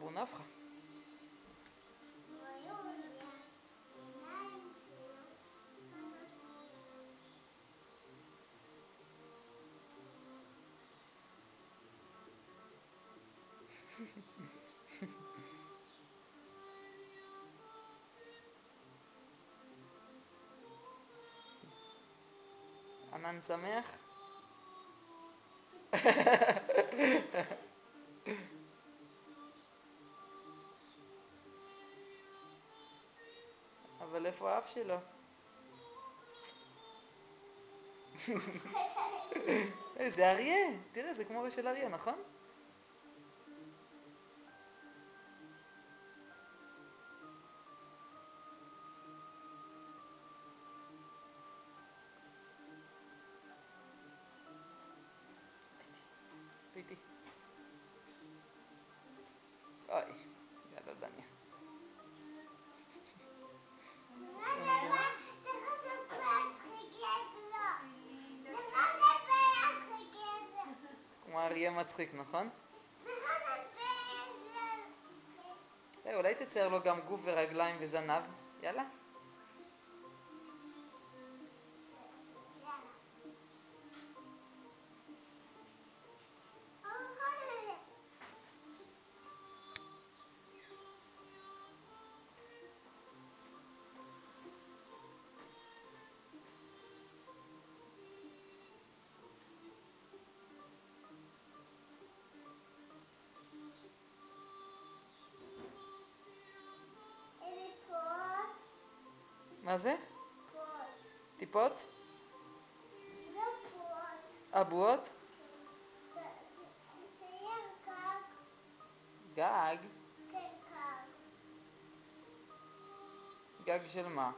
bonne offre. Anne sa mère אבל איפה האף שלו? זה אריה, תראה, זה כמו של אריה, נכון? כמו אריה מצחיק, נכון? אולי תצייר לו גם גוף ורגליים וזנב? יאללה. מה זה? טיפות? אבועות? גג? גג של מה?